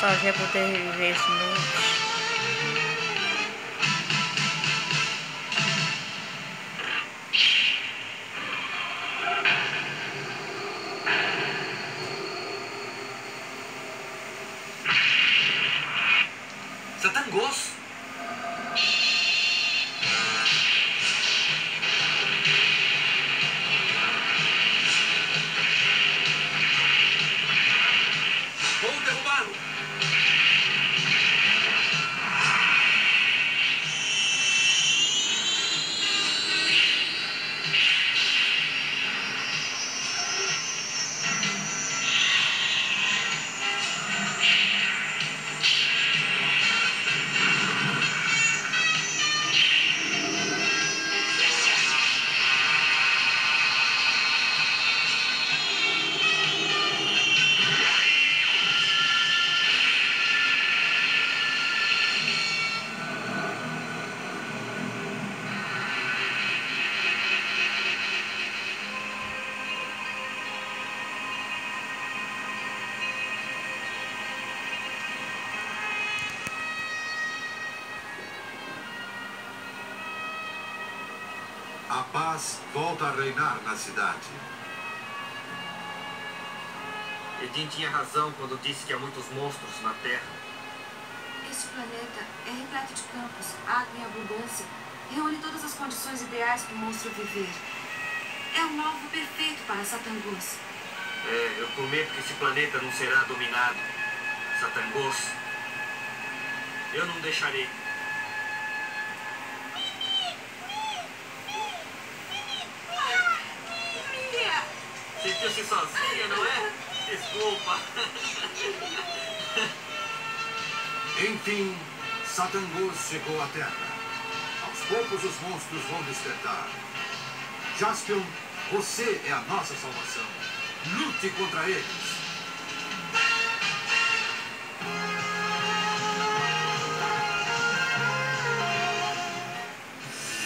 só já poder viver esse novo. Satangos! A paz volta a reinar na cidade. Edin tinha razão quando disse que há muitos monstros na Terra. Este planeta é repleto de campos, água em abundância. Reúne todas as condições ideais para o monstro viver. É um alvo perfeito para Satangos. É, eu prometo que esse planeta não será dominado. Satangos. Eu não deixarei. Sentiu-se sozinha, não é? Desculpa. Enfim, Satangos chegou à Terra. Aos poucos os monstros vão despertar. Jaspion, você é a nossa salvação. Lute contra eles.